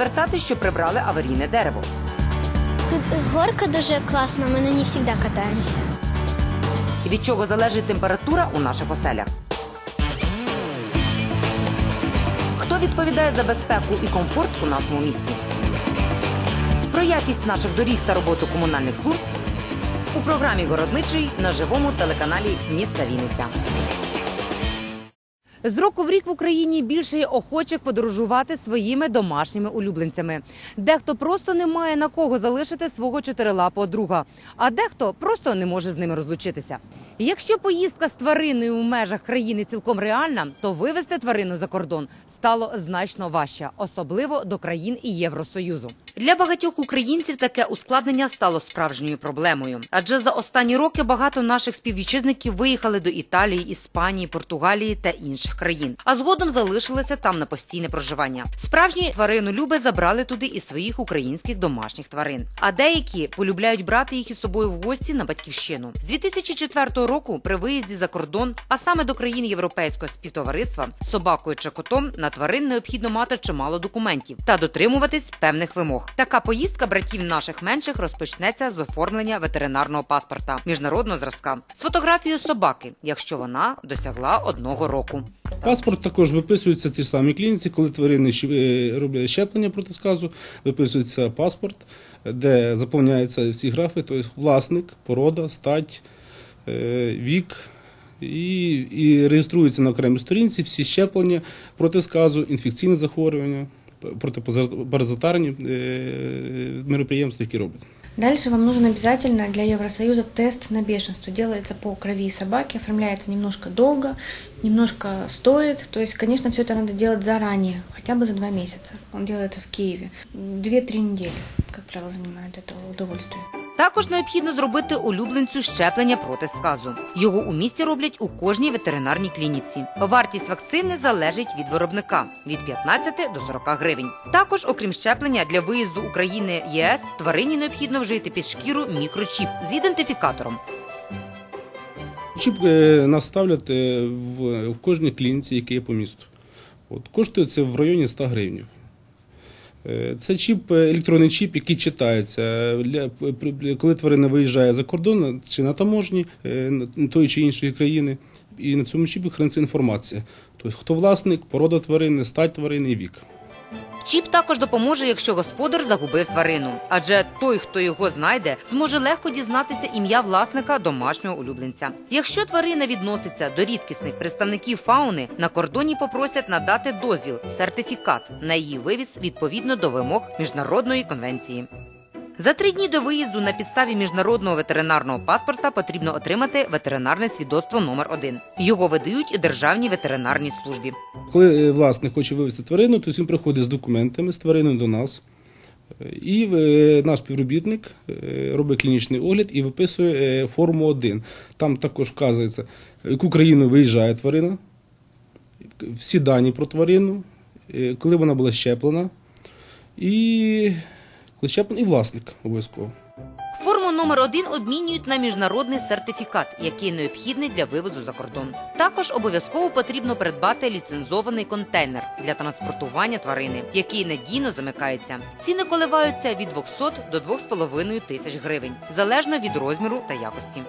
підвертати, що прибрали аварійне дерево. Тут горка дуже класна, ми на ній завжди катаємося. Від чого залежить температура у наших оселях? Хто відповідає за безпеку і комфорт у нашому місті? Про якість наших доріг та роботу комунальних служб у програмі Городничий на живому телеканалі міста Вінниця. З року в рік в Україні більше є охочих подорожувати своїми домашніми улюбленцями. Дехто просто не має на кого залишити свого чотирилапого друга, а дехто просто не може з ними розлучитися. Якщо поїздка з твариною у межах країни цілком реальна, то вивезти тварину за кордон стало значно важче, особливо до країн і Євросоюзу. Для багатьох українців таке ускладнення стало справжньою проблемою, адже за останні роки багато наших співвітчизників виїхали до Італії, Іспанії, Португалії та інших країн, а згодом залишилися там на постійне проживання. Справжні тваринолюби забрали туди і своїх українських домашніх тварин. А деякі полюбляють брати їх із собою в гості на батьківщину. З 2004 року при виїзді за кордон, а саме до країн Європейського співтовариства, собакою чи котом на тварин необхідно мати чимало документів та дотримуватись певних вимог. Така поїздка братів наших менших розпочнеться з оформлення ветеринарного паспорта міжнародного зразка з фотографією собаки, якщо вона досягла одного року. Паспорт також виписується в тій самій клініці, коли тварини е, роблять щеплення проти сказу, виписується паспорт, де заповняються всі графи, тобто власник, порода, стать, е, вік. І, і реєструються на окремій сторінці всі щеплення проти сказу, інфекційні захворювання, протипаразитарні е, мероприємства, які роблять. Дальше вам нужен обязательно для Евросоюза тест на бешенство. Делается по крови собаки, оформляется немножко долго, немножко стоит. То есть, конечно, все это надо делать заранее, хотя бы за два месяца. Он делается в Киеве. Две-три недели, как правило, занимает это удовольствие. Також необхідно зробити улюбленцю щеплення проти сказу. Його у місті роблять у кожній ветеринарній клініці. Вартість вакцини залежить від виробника від 15 до 40 гривень. Також, окрім щеплення, для виїзду України ЄС тварині необхідно вжити під шкіру мікрочіп з ідентифікатором. Чіп е, нас ставлять в, в кожній клініці, яка є по місту. От, коштує це в районі 100 гривень. Е, Це чіп, е, електронний чіп, який читається, коли тварина виїжджає за кордон чи на таможні е, тої чи іншої країни, і на цьому чіпі храниться інформація. Тобто, хто власник, порода тварини, стать тварини і вік. Чіп також допоможе, якщо господар загубив тварину, адже той, хто його знайде, зможе легко дізнатися ім'я власника домашнього улюбленця. Якщо тварина відноситься до рідкісних представників фауни, на кордоні попросять надати дозвіл сертифікат на її вивіз відповідно до вимог міжнародної конвенції. За три дні до виїзду на підставі міжнародного ветеринарного паспорта потрібно отримати ветеринарне свідоцтво номер 1 Його видають державній ветеринарній службі. Коли е, власник хоче вивезти тварину, то він приходить з документами, з твариною до нас. І е, наш співробітник е, робить клінічний огляд і виписує форму 1. Там також вказується, яку країну виїжджає тварина, всі дані про тварину, коли вона була щеплена, і щеплена, і власник обов'язково. Форму номер 1 обмінюють на міжнародний сертифікат, який необхідний для вивозу за кордон. Також обов'язково потрібно придбати ліцензований контейнер для транспортування тварини, який надійно замикається. Ціни коливаються від 200 до 2,5 тисяч гривень, залежно від розміру та якості.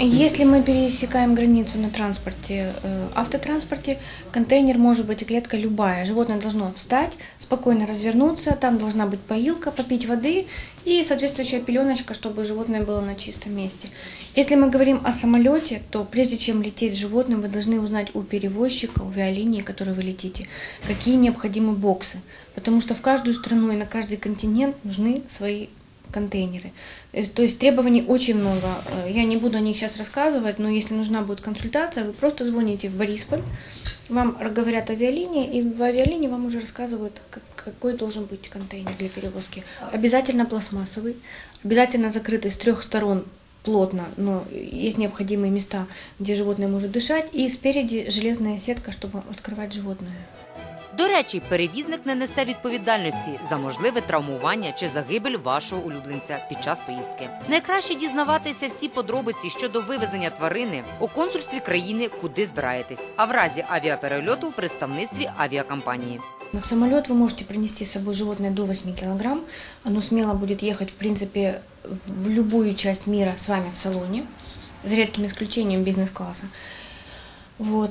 Если мы пересекаем границу на транспорте, э, автотранспорте, контейнер может быть и клетка любая. Животное должно встать, спокойно развернуться, там должна быть поилка, попить воды и соответствующая пеленочка, чтобы животное было на чистом месте. Если мы говорим о самолете, то прежде чем лететь с животным, вы должны узнать у перевозчика, у авиалинии, которой вы летите, какие необходимы боксы. Потому что в каждую страну и на каждый континент нужны свои контейнеры. Э, То есть требований очень много. Э, Я не буду о них сейчас рассказывать, но если нужна будет консультация, вы просто звоните в Борисполь, вам говорят авиалинии, и в авиалинии вам уже рассказывают, как- какой должен быть контейнер для перевозки. Обязательно пластмассовый, обязательно закрытый с трех сторон плотно, но есть необходимые места, где животное может дышать, и спереди железная сетка, чтобы открывать животное. До речі, перевізник не несе відповідальності за можливе травмування чи загибель вашого улюбленця під час поїздки. Найкраще дізнаватися всі подробиці щодо вивезення тварини у консульстві країни, куди збираєтесь, а в разі авіаперельоту в представництві авіакомпанії. Но в самолет вы можете принести с собой животное до 8 килограмм. Оно смело будет ехать, в принципе, в любую часть мира с вами в салоне, за редким исключением бизнес-класса. Вот.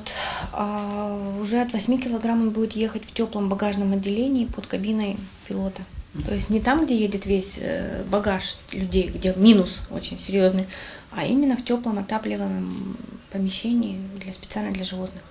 А уже от 8 килограмм он будет ехать в теплом багажном отделении под кабиной пилота. То есть не там, где едет весь э, багаж людей, где минус очень серьезный, а именно в теплом отапливаемом помещении для специально для животных.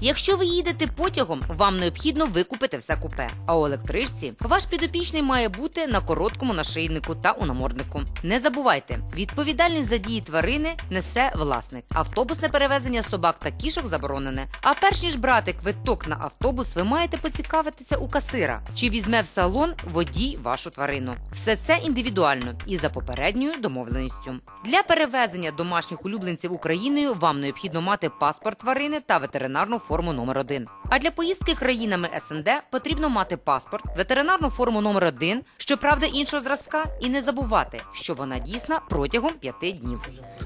Якщо ви їдете потягом, вам необхідно викупити все купе. А у електричці ваш підопічний має бути на короткому нашийнику та у наморднику. Не забувайте, відповідальність за дії тварини несе власник. Автобусне перевезення собак та кішок заборонене. А перш ніж брати квиток на автобус, ви маєте поцікавитися у касира, чи візьме в салон водій вашу тварину. Все це індивідуально і за попередньою домовленістю. Для перевезення домашніх улюбленців Україною вам необхідно мати паспорт тварини та ветеринарну форму номер 1 А для поїздки країнами СНД потрібно мати паспорт, ветеринарну форму номер 1 щоправда іншого зразка, і не забувати, що вона дійсна протягом п'яти днів.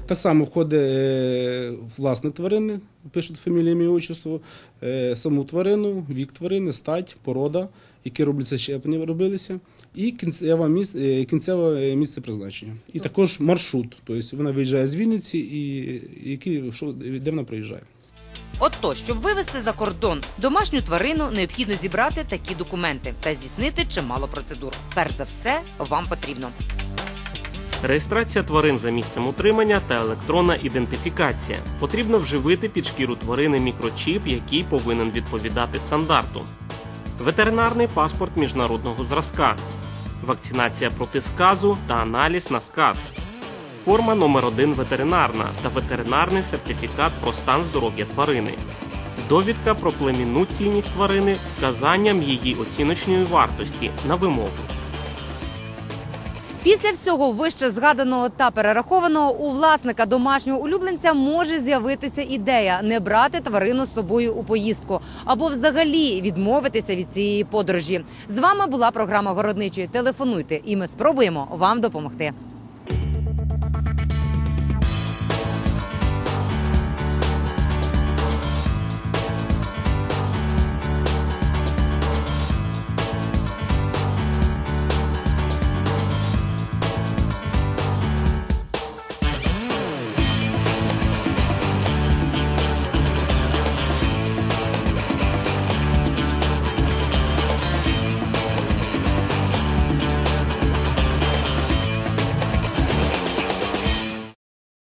Так само входить е, власник тварини, пишуть фамілію, ім'я, отчество, е, саму тварину, вік тварини, стать, порода, які робляться щеплення, робилися, і кінцеве місце, е, кінцеве місце призначення. І також маршрут, тобто вона виїжджає з Вінниці і які, що, де вона приїжджає. Отто, щоб вивезти за кордон домашню тварину, необхідно зібрати такі документи та здійснити чимало процедур. Перш за все, вам потрібно Реєстрація тварин за місцем утримання та електронна ідентифікація. Потрібно вживити під шкіру тварини мікрочіп, який повинен відповідати стандарту. Ветеринарний паспорт міжнародного зразка, вакцинація проти сказу та аналіз на сказ. Форма номер 1 ветеринарна та ветеринарний сертифікат про стан здоров'я тварини. Довідка про племінну цінність тварини з вказанням її оціночної вартості на вимогу. Після всього вище згаданого та перерахованого у власника домашнього улюбленця може з'явитися ідея не брати тварину з собою у поїздку або взагалі відмовитися від цієї подорожі. З вами була програма Городничий. Телефонуйте, і ми спробуємо вам допомогти.